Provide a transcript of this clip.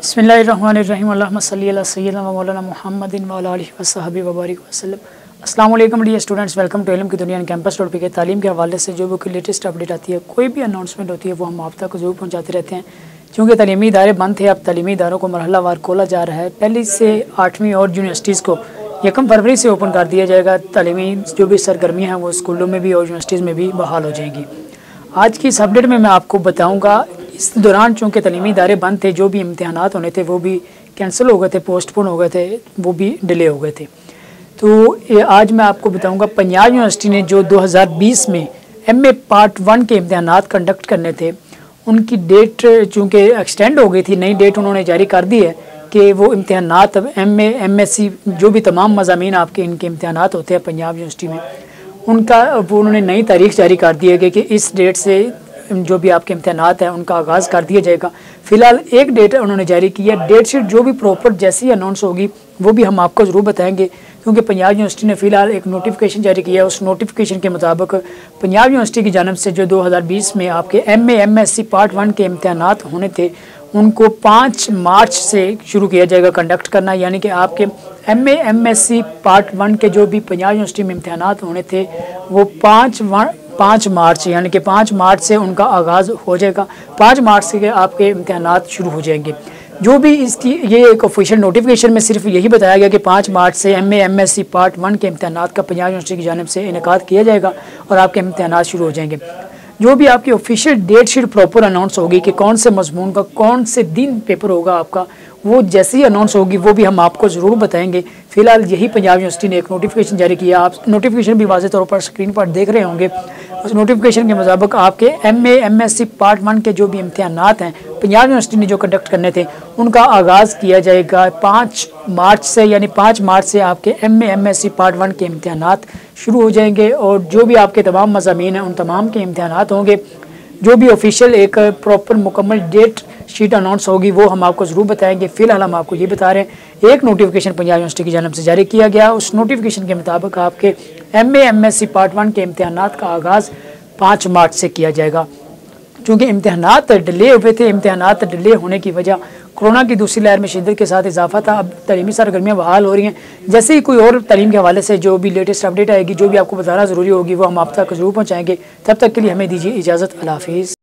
بسم اللہ الرحمن الرحیم، اللہم صلی اللہ سیدنا و مولانا محمد و علیہ وصحبہ وبارک وسلم السلام علیکم ڈیئر اسٹوڈنٹس ویلکم ٹو علم کی دنیا کیمپس ڈاٹ پی کے تعلیم کے حوالے سے جو بھی کوئی لیٹسٹ اپڈیٹ آتی ہے، کوئی بھی اناؤنسمنٹ ہوتی ہے، وہ ہم آپ تک ضرور پہنچاتے رہتے ہیں۔ چونکہ تعلیمی ادارے بند تھے، اب تعلیمی اداروں کو مرحلہ وار کھولا جا رہا ہے۔ پہلی سے آٹھویں اور یونیورسٹیز کو یکم فروری سے اوپن کر دیا جائے گا۔ تعلیمی جو بھی سرگرمیاں ہیں، وہ اسکولوں میں بھی اور یونیورسٹیز میں بھی بحال ہو جائیں گی۔ آج کی اس اپڈیٹ میں میں آپ کو بتاؤں گا اس دوران چونکہ تعلیمی ادارے بند تھے، جو بھی امتحانات ہونے تھے، وہ بھی کینسل ہو گئے تھے پوسٹ پون ہو گئے تھے، وہ بھی ڈیلے ہو گئے تھے۔ تو آج میں آپ کو بتاؤں گا، پنجاب یونیورسٹی نے جو دو ہزار بیس میں ایم اے پارٹ ون کے امتحانات کنڈکٹ کرنے تھے، ان کی ڈیٹ چونکہ ایکسٹینڈ ہو گئی تھی، نئی ڈیٹ انہوں نے جاری کر دی ہے کہ وہ امتحانات اب M A M S C جو بھی تمام مضامین آپ کے ان کے امتحانات ہوتے ہیں پنجاب یونیورسٹی میں، ان کا وہ انہوں نے نئی تاریخ جاری کر دی ہے کہ اس ڈیٹ سے جو بھی آپ کے امتحانات ہیں، ان کا آغاز کر دیا جائے گا۔ فی الحال ایک ڈیٹ انہوں نے جاری کی ہے۔ ڈیٹ شیٹ جو بھی پروپر جیسی اناؤنس ہوگی، وہ بھی ہم آپ کو ضرور بتائیں گے۔ کیونکہ پنجاب یونیورسٹی نے فی الحال ایک نوٹیفکیشن جاری کیا ہے۔ اس نوٹیفکیشن کے مطابق پنجاب یونیورسٹی کی جانب سے جو دو ہزار بیس میں آپ کے M A M S C part one کے امتحانات ہونے تھے، ان کو پانچ مارچ سے شروع کیا جائے گا کنڈکٹ کرنا۔ یعنی کہ آپ کے M A M S C part one کے جو بھی پنجاب یونیورسٹی میں امتحانات ہونے تھے، وہ پانچ پانچ مارچ یعنی کہ پانچ مارچ سے ان کا آغاز ہو جائے گا۔ پانچ مارچ سے آپ کے امتحانات شروع ہو جائیں گے۔ جو بھی اس کی یہ ایک آفیشیل نوٹیفکیشن میں صرف یہی بتایا گیا کہ پانچ مارچ سے M A M S C part one کے امتحانات کا پنجاب یونیورسٹی کی جانب سے انعقاد کیا جائے گا اور آپ کے امتحانات شروع ہو جائیں گے۔ جو بھی آپ کی official date sheet proper announce ہوگی کہ کون سے مضمون کا، کون سے دن پیپر ہوگا آپ کا وہ جیسی اناؤنس ہوگی، وہ بھی ہم آپ کو ضرور بتائیں گے۔ فی الحال یہی پنجاب یونیورسٹی نے ایک نوٹیفکیشن جاری کیا۔ آپ نوٹیفکیشن بھی واضح طور پر اسکرین پر دیکھ رہے ہوں گے۔ اس نوٹیفکیشن کے مطابق آپ کے M A M S C part one کے جو بھی امتحانات ہیں، پنجاب یونیورسٹی نے جو کنڈکٹ کرنے تھے، ان کا آغاز کیا جائے گا پانچ مارچ سے یعنی پانچ مارچ سے آپ کے M A M S C part one کے امتحانات شروع ہو جائیں گے۔ اور جو بھی آپ کے تمام مضامین ہیں، ان تمام کے امتحانات ہوں گے۔ جو بھی آفیشیل ایک پراپر مکمل ڈیٹ شیٹ اناؤنس ہوگی، وہ ہم آپ کو ضرور بتائیں گے۔ فی الحال ہم آپ کو یہ بتا رہے ہیں، ایک نوٹیفکیشن پنجاب یونیورسٹی کی جانب سے جاری کیا گیا۔ اس نوٹیفکیشن کے مطابق آپ کے M A M S C part one کے امتحانات کا آغاز پانچ مارچ سے کیا جائے گا۔ چونکہ امتحانات ڈیلے ہوئے تھے، امتحانات ڈیلے ہونے کی وجہ کرونا کی دوسری لہر میں شدت کے ساتھ اضافہ تھا۔ اب تعلیمی سرگرمیاں بحال ہو رہی ہیں۔ جیسے ہی کوئی اور تعلیم کے حوالے سے جو بھی لیٹسٹ اپڈیٹ آئے گی، جو بھی آپ کو بتانا ضروری ہوگی، وہ ہم آپ تک ضرور پہنچائیں گے۔ تب تک کے لیے ہمیں دیجیے اجازت۔ اللہ حافظ۔